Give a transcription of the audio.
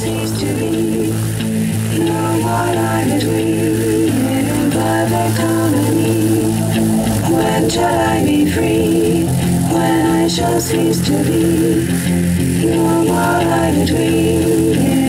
seems to be Know what I'm between In perfect harmony When shall I be free? When I shall cease to be Know what I'm between